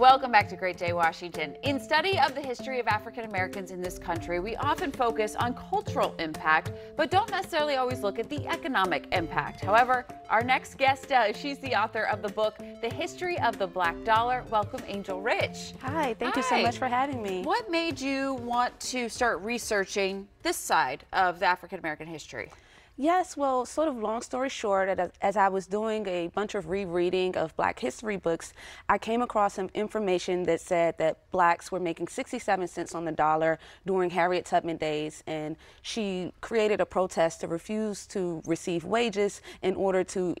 Welcome back to Great Day Washington. In study of the history of African Americans in this country, we often focus on cultural impact, but don't necessarily always look at the economic impact. However, our next guest does. She's the author of the book, The History of the Black Dollar. Welcome, Angel Rich. Hi, thank Hi. you so much for having me. What made you want to start researching this side of the African American history? Yes, well, sort of long story short, as, as I was doing a bunch of rereading of Black history books, I came across some information that said that blacks were making 67 cents on the dollar during Harriet Tubman days, and she created a protest to refuse to receive wages in order to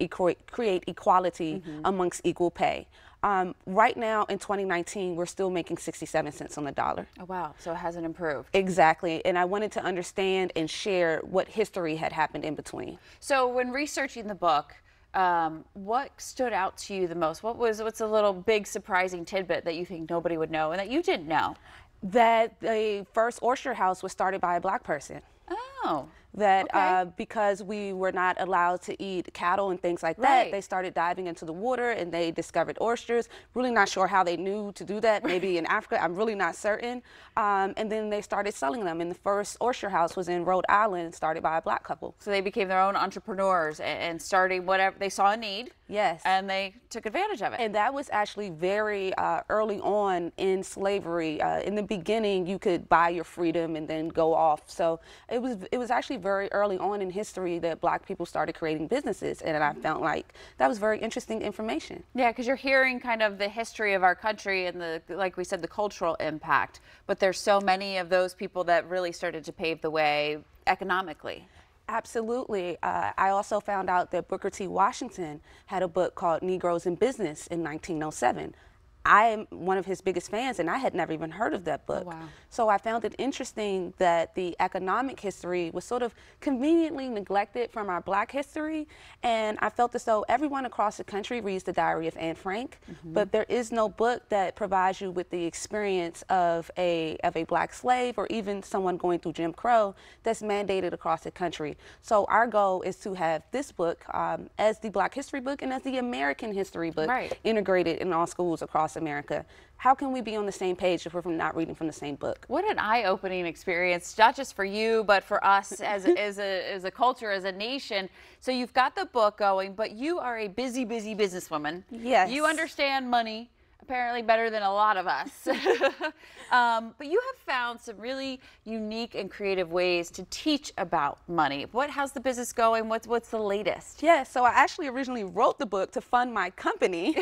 create equality mm-hmm. amongst equal pay. Um, right now in 2019, we're still making 67 cents on the dollar. Oh, wow. So it hasn't improved. Exactly. And I wanted to understand and share what history had happened in between. So when researching the book, um, what stood out to you the most? What was what's a little big surprising tidbit that you think nobody would know and that you didn't know? That the first Orchard House was started by a black person. Oh, That Okay. uh, because we were not allowed to eat cattle and things like that, they started diving into the water and they discovered oysters. Really not sure how they knew to do that. Maybe in Africa, I'm really not certain. Um, and then they started selling them. And the first oyster House was in Rhode Island, started by a black couple. so they became their own entrepreneurs and, and starting whatever they saw a need. Yes. and they took advantage of it. And that was actually very uh, early on in slavery. Uh, in the beginning, you could buy your freedom and then go off. So it was it was actually very early on in history that Black people started creating businesses, and I felt like that was very interesting information. Yeah, because you're hearing kind of the history of our country and the, like we said, the cultural impact. But there's so many of those people that really started to pave the way economically. Absolutely. Uh, I also found out that Booker T. Washington had a book called Negroes in Business in 1907. I am one of his biggest fans, and I had never even heard of that book. wow. So I found it interesting that the economic history was sort of conveniently neglected from our black history. And I felt as though everyone across the country reads the Diary of Anne Frank, but there is no book that provides you with the experience of a, of a black slave or even someone going through Jim Crow that's mandated across the country. So our goal is to have this book um, as the black history book and as the American history book Right. integrated in all schools across America. How can we be on the same page if we're from not reading from the same book? What an eye-opening experience, not just for you, but for us as, as, a, as a culture, as a nation. So you've got the book going, but you are a busy, busy businesswoman. Yes. You understand money apparently better than a lot of us. um, but you have found some really unique and creative ways to teach about money. What, how's the business going? What's, what's the latest? Yeah, so I actually originally wrote the book to fund my company.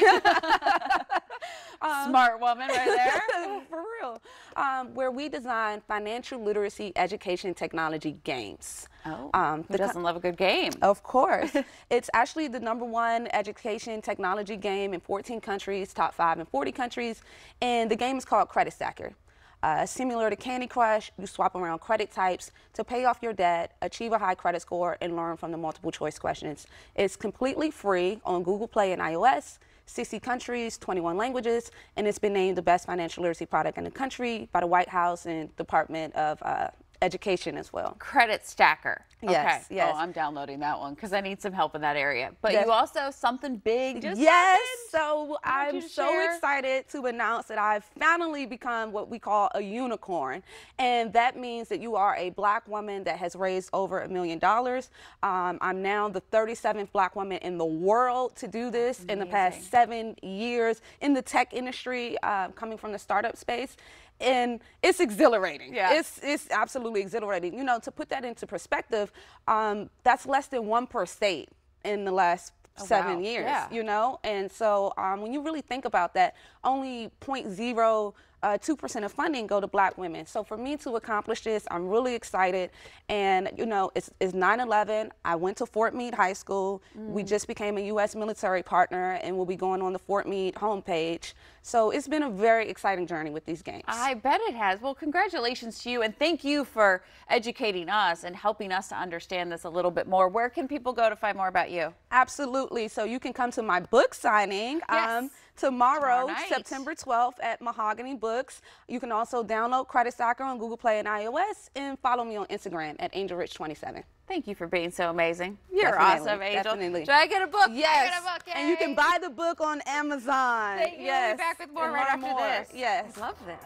Smart woman right there. For real. Um, where we design financial literacy education technology games. Oh, Um, who doesn't love a good game? Of course. it's actually the number one education technology game in 14 countries, top five in 40 countries. And the game is called Credit Stacker. Uh, similar to Candy Crush, you swap around credit types to pay off your debt, achieve a high credit score, and learn from the multiple choice questions. It's completely free on Google Play and iOS. 60 countries, 21 languages, and it's been named the best financial literacy product in the country by the White House and Department of uh, Education as well. Credit Stacker. Yes, okay. yes. Oh, I'm downloading that one because I need some help in that area. But Yes. you also something big just yes. happened. So I'm so share. excited to announce that I've finally become what we call a unicorn. And that means that you are a black woman that has raised over a million dollars. Um, I'm now the 37th black woman in the world to do this in the past seven years in the tech industry, uh, coming from the startup space. And it's exhilarating. Yeah. It's it's absolutely exhilarating. You know, to put that into perspective, um, that's less than one per state in the last seven Oh, wow. years. Yeah. You know, and so um, when you really think about that, only 0.0 uh, 2% of funding go to black women. So for me to accomplish this, I'm really excited. And, you know, it's, it's 9-11. I went to Fort Meade High School. We just became a U.S. military partner and we'll be going on the Fort Meade homepage. So it's been a very exciting journey with these games. I bet it has. Well, congratulations to you and thank you for educating us and helping us to understand this a little bit more. Where can people go to find more about you? Absolutely. So you can come to my book signing. Yes. Um, tomorrow, Tomorrow. September 12th at Mahogany Books. You can also download Credit Stacker on Google Play and iOS and follow me on Instagram at AngelRich27. Thank you for being so amazing. You're Definitely, awesome, Angel. definitely. Do I get a book? Yes. I get a book. And you can buy the book on Amazon. Thank you. Yes. We'll be back with more and right learn after more. this. Yes. I love this.